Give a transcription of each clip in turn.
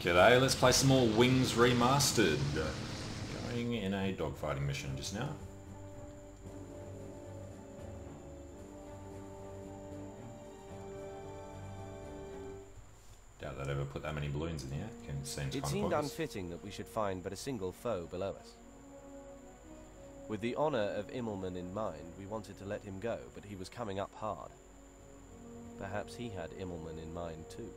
G'day, let's play some more Wings Remastered. Going in a dogfighting mission just now. Doubt they'd ever put that many balloons in here. Can, seems It seemed of unfitting that we should find but a single foe below us. With the honor of Immelmann in mind, we wanted to let him go, but he was coming up hard. Perhaps he had Immelmann in mind too.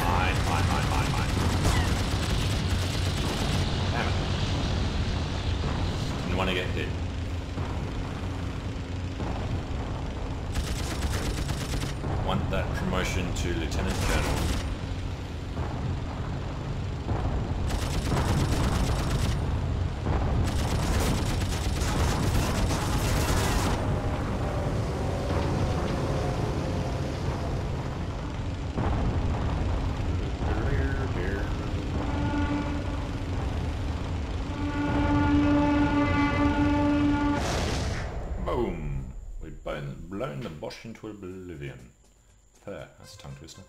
Mine, mine, mine, mine, mine. Damn it. Didn't want to get hit. Want that promotion to Lieutenant Colonel. Boom! We've blown, Boche into oblivion. Fair, that's a tongue twister.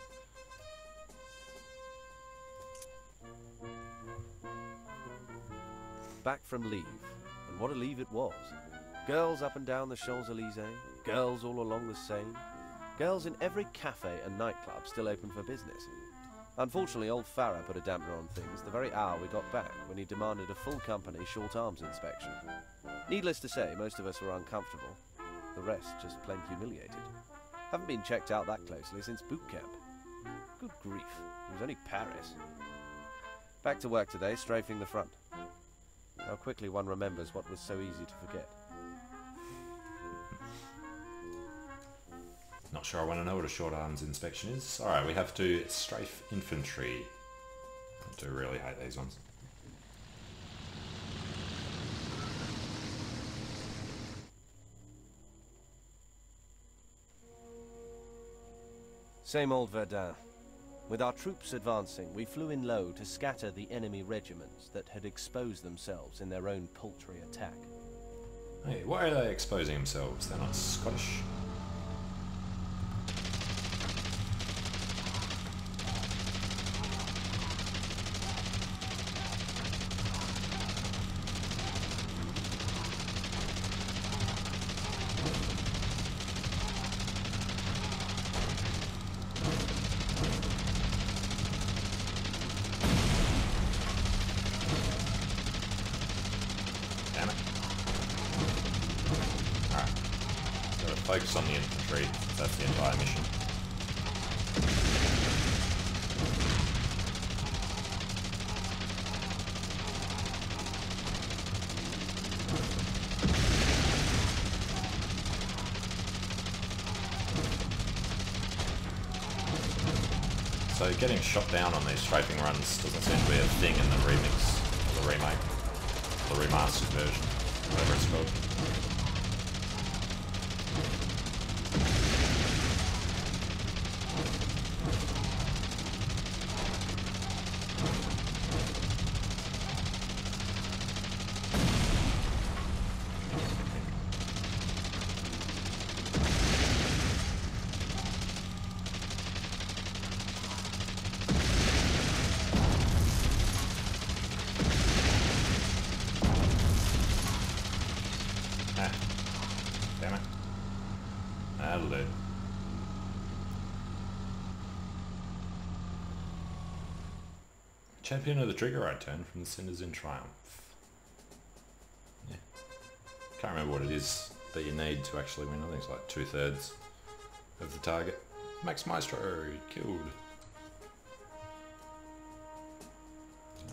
Back from leave, and what a leave it was. Girls up and down the Champs-Élysées, girls all along the Seine, girls in every cafe and nightclub still open for business. Unfortunately, old Farah put a damper on things the very hour we got back when he demanded a full company short arms inspection. Needless to say, most of us were uncomfortable. The rest just plain humiliated. Haven't been checked out that closely since boot camp. Good grief, it was only Paris. Back to work today, strafing the front. How quickly one remembers what was so easy to forget. Not sure I want to know what a short arms inspection is. Alright, we have to strafe infantry. I do really hate these ones. Same old Verdun. With our troops advancing, we flew in low to scatter the enemy regiments that had exposed themselves in their own paltry attack. Hey, why are they exposing themselves? They're not Scottish. Focus on the infantry. That's the entire mission. So getting shot down on these strafing runs doesn't seem to be a thing in the remix, or the remake, the remastered version, whatever it's called. Champion of the trigger I turn from the Cinders in Triumph. Yeah. Can't remember what it is that you need to actually win. I think it's like two thirds of the target. Max Maestro killed.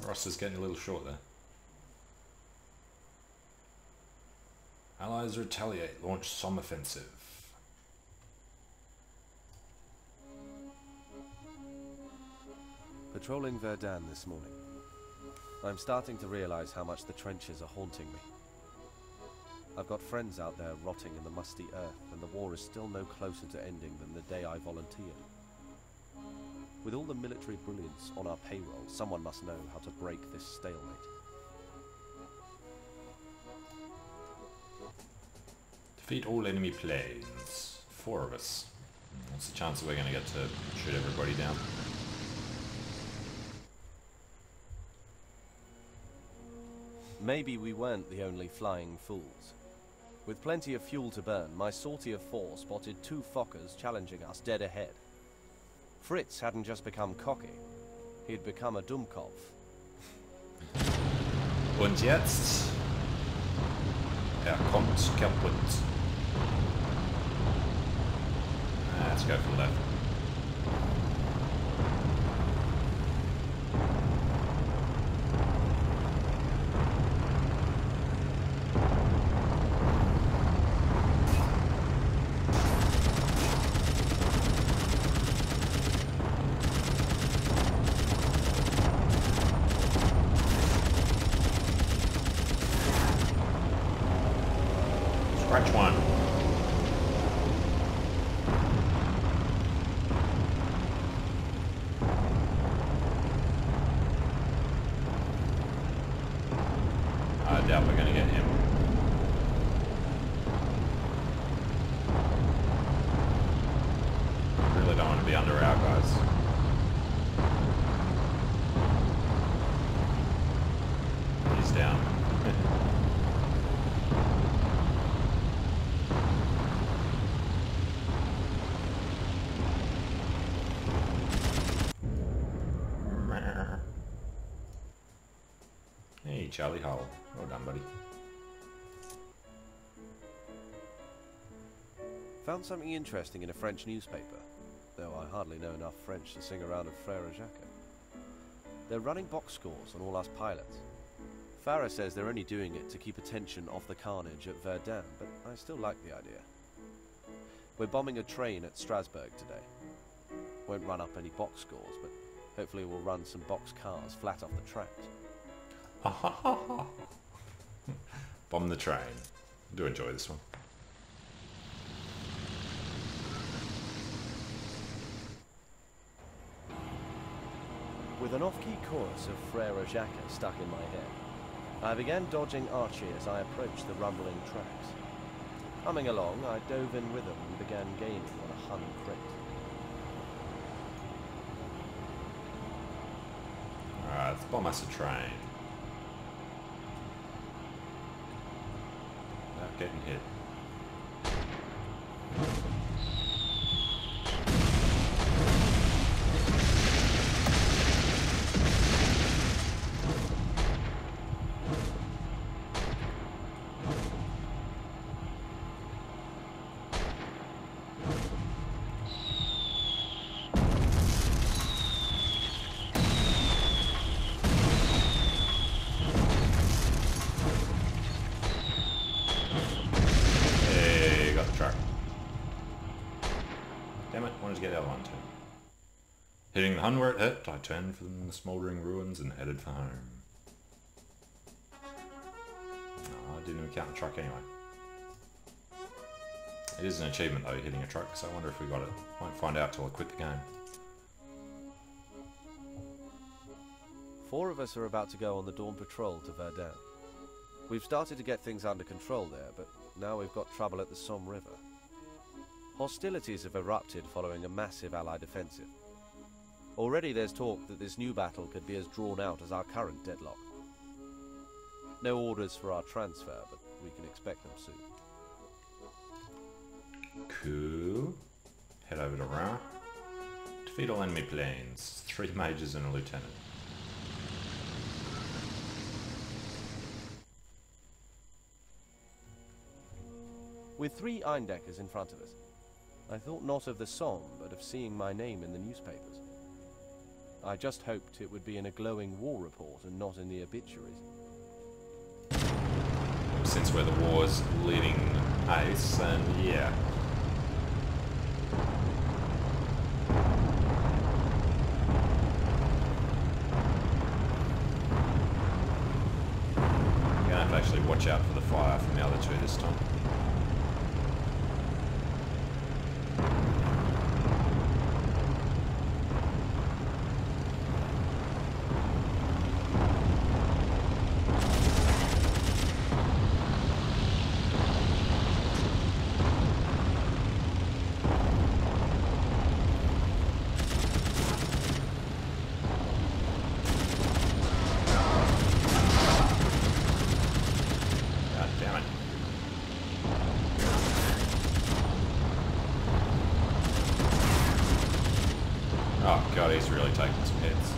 Ross is getting a little short there. Allies retaliate, launch some offensive. Patrolling Verdun this morning. I'm starting to realize how much the trenches are haunting me. I've got friends out there rotting in the musty earth, and the war is still no closer to ending than the day I volunteered. With all the military brilliance on our payroll, someone must know how to break this stalemate. Defeat all enemy planes. Four of us. What's the chance that we're going to get to shoot everybody down? Maybe we weren't the only flying fools. With plenty of fuel to burn, my sortie of four spotted two Fokkers challenging us dead ahead. Fritz hadn't just become cocky, he'd become a Dummkopf. Und jetzt? Er kommt kaputt. Let's go for the left. Scratch one. I doubt we're gonna get him. Really don't want to be under our guys. He's down. Hey, Charlie Hull. Well done, buddy. Found something interesting in a French newspaper, I hardly know enough French to sing around of Frere Jacques. They're running box scores on all us pilots. Farah says they're only doing it to keep attention off the carnage at Verdun, but I still like the idea. We're bombing a train at Strasbourg today. Won't run up any box scores, but hopefully we'll run some box cars flat off the tracks. Bomb the train. I do enjoy this one. With an off-key chorus of Frere Jacques stuck in my head, I began dodging Archie as I approached the rumbling tracks. Humming along, I dove in with them and began gaining on a Hun crate. Alright, let's bomb us a train. Not getting hit. To get other one. Hitting the Hun where it hit, I turned from the smouldering ruins and headed for home. I didn't even count the truck anyway. It is an achievement though, hitting a truck, so I wonder if we got it. Won't find out till I quit the game. Four of us are about to go on the dawn patrol to Verdun. We've started to get things under control there, but now we've got trouble at the Somme River. Hostilities have erupted following a massive Allied offensive. Already there's talk that this new battle could be as drawn out as our current deadlock. No orders for our transfer, but we can expect them soon. Cool. Head over to Ra. Defeat all enemy planes. Three majors and a lieutenant. With three Eindeckers in front of us, I thought not of the Somme, but of seeing my name in the newspapers. I just hoped it would be in a glowing war report and not in the obituaries. Since where the war's leading ice, and yeah, you have to actually watch out for the fire from the other two this time. Oh god, he's really taking some hits.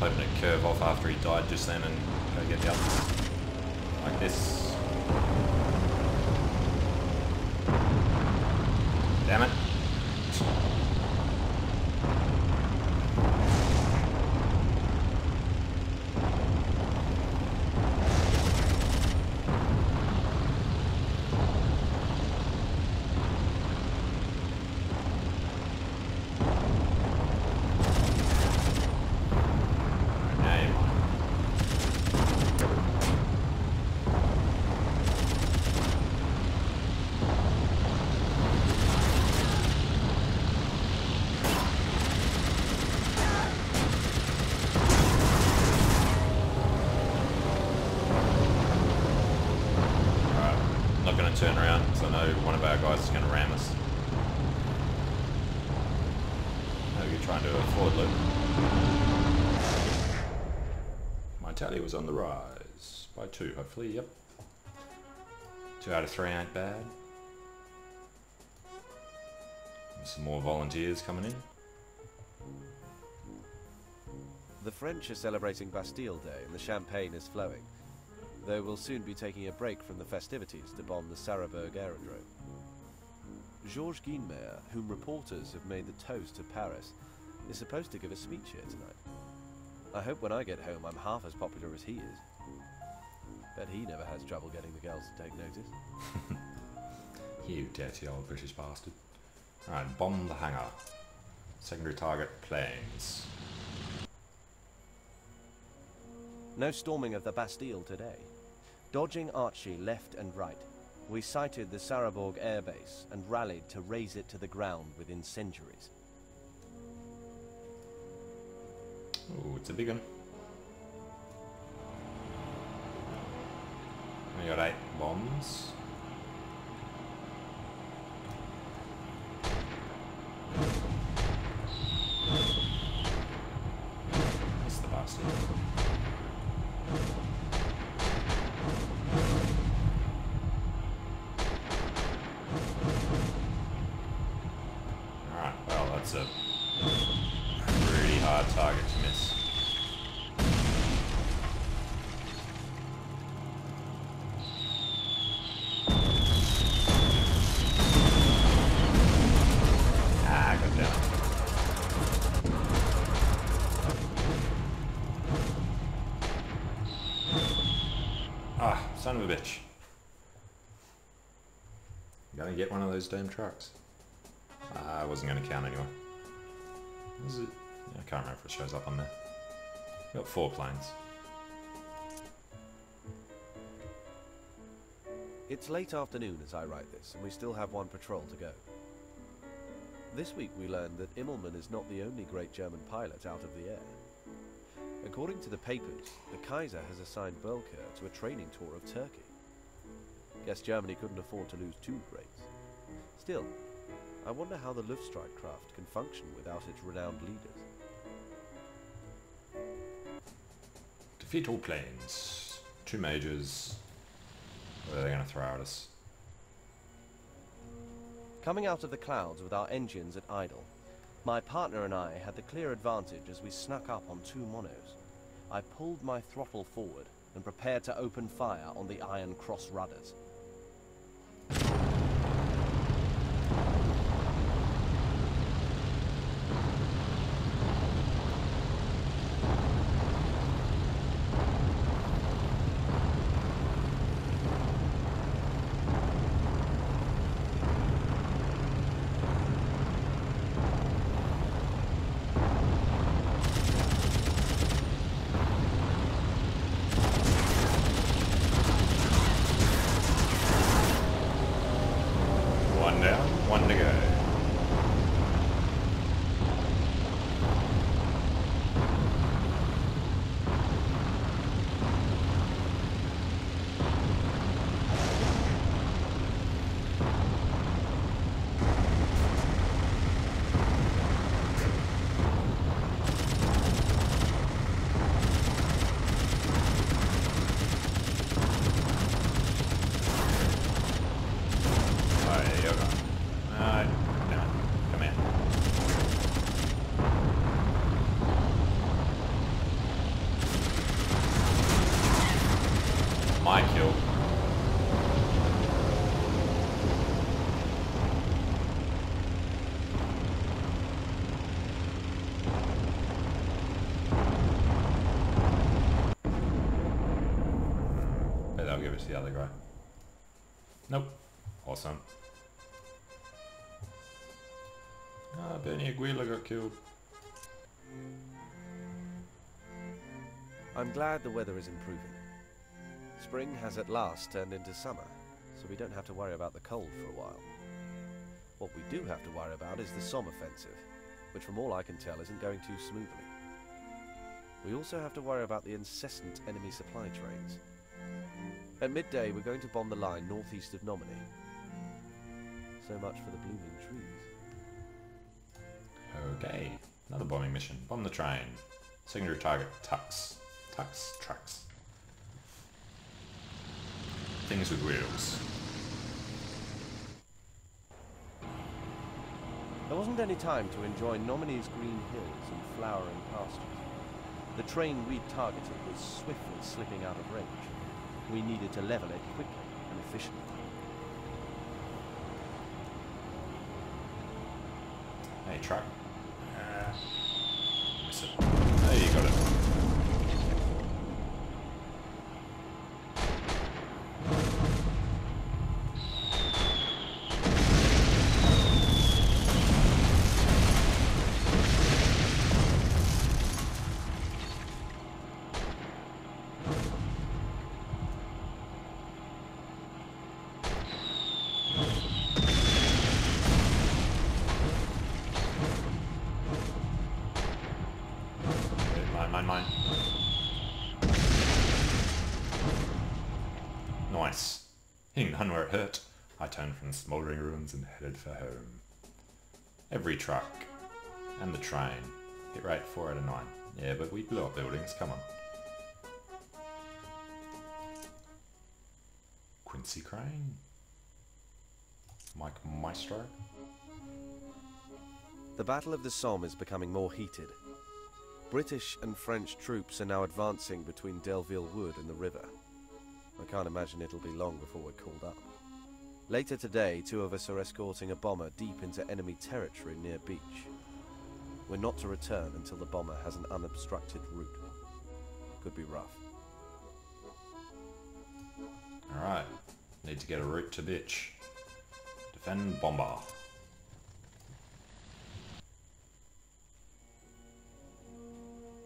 Hoping to curve off after he died just then and go get the others. Like this. Damn it. Now you're mine. Alright, not going to turn around because I know one of our guys is going to ram us. No, you're trying to do a forward loop. My tally was on the rise by two, hopefully, yep. Two out of three ain't bad. Some more volunteers coming in. The French are celebrating Bastille Day and the champagne is flowing, though we'll soon be taking a break from the festivities to bomb the Sarrebourg aerodrome. Georges Guynemer, whom reporters have made the toast of Paris, is supposed to give a speech here tonight. I hope when I get home I'm half as popular as he is. Bet he never has trouble getting the girls to take notice. You dirty old British bastard. Alright, bomb the hangar. Secondary target, planes. No storming of the Bastille today. Dodging Archie left and right, we sighted the Sarrebourg airbase and rallied to raze it to the ground within incendiaries. Ooh, it's a big one. Eight bombs. Get one of those damn trucks. Ah, I wasn't gonna count anyway. Is it? I can't remember if it shows up on there. Got four planes. It's late afternoon as I write this, and we still have one patrol to go. This week we learned that Immelmann is not the only great German pilot out of the air. According to the papers, the Kaiser has assigned Boelcke to a training tour of Turkey. Guess Germany couldn't afford to lose two greats. Still, I wonder how the Luftstreitkraft can function without its renowned leaders. Defeat all planes. Two majors. What are they going to throw at us? Coming out of the clouds with our engines at idle, my partner and I had the clear advantage as we snuck up on two monos. I pulled my throttle forward and prepared to open fire on the iron cross rudders. Where's the other guy? Nope. Awesome. Ah, Bernie Aguila got killed. I'm glad the weather is improving. Spring has at last turned into summer, so we don't have to worry about the cold for a while. What we do have to worry about is the Somme offensive, which from all I can tell isn't going too smoothly. We also have to worry about the incessant enemy supply trains. At midday, we're going to bomb the line northeast of Nomeny. So much for the blooming trees. Okay. Another bombing mission. Bomb the train. Secondary target, Tux. Tux trucks. Things with wheels. There wasn't any time to enjoy Nomeny's green hills and flowering pastures. The train we'd targeted was swiftly slipping out of range. We needed to level it quickly and efficiently. Hey, truck. Hitting none where it hurt. I turned from the smouldering ruins and headed for home. Every truck. And the train. Hit rate 4 out of 9. Yeah, but we blew up buildings, come on. Quincy Crane. Mike Maestro. The Battle of the Somme is becoming more heated. British and French troops are now advancing between Delville Wood and the river. I can't imagine it'll be long before we're called up. Later today, two of us are escorting a bomber deep into enemy territory near Bitche. We're not to return until the bomber has an unobstructed route. Could be rough. Alright. Need to get a route to bitch. Defend bomber.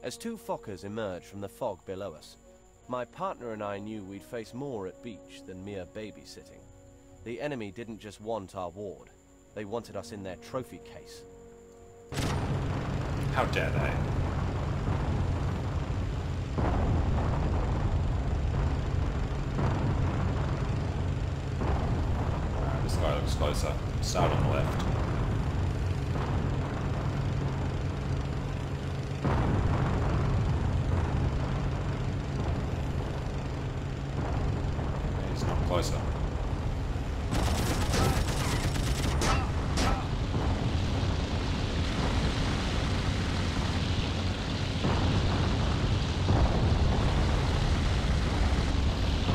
As two Fokkers emerge from the fog below us, my partner and I knew we'd face more at Bitche than mere babysitting. The enemy didn't just want our ward, they wanted us in their trophy case. How dare they? This guy looks closer. Start on the left. He's not closer.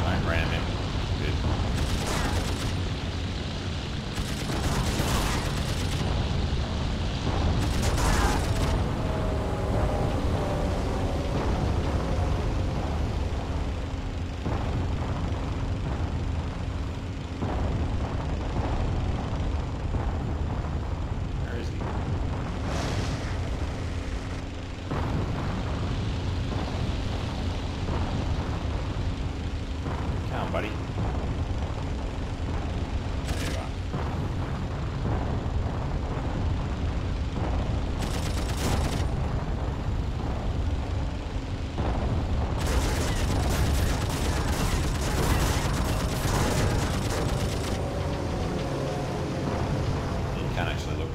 Don't ram him. Good. Where is he? Come buddy. You can actually look.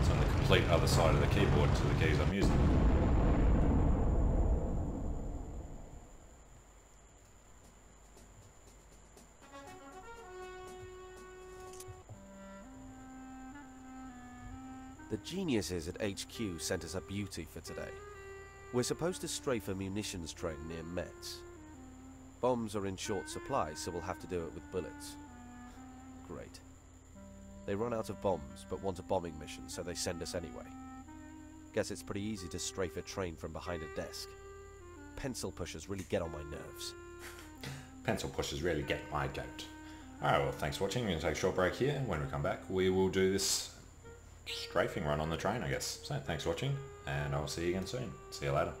It's on the complete other side of the keyboard to the keys I'm using. The geniuses at HQ sent us a beauty for today. We're supposed to strafe a munitions train near Metz. Bombs are in short supply, so we'll have to do it with bullets. Great. They run out of bombs, but want a bombing mission, so they send us anyway. Guess it's pretty easy to strafe a train from behind a desk. Pencil pushers really get on my nerves. Pencil pushers really get my goat. Alright, well, thanks for watching. We're going to take a short break here. When we come back, we will do this strafing run on the train, I guess. So thanks for watching, and I'll see you again soon. See you later.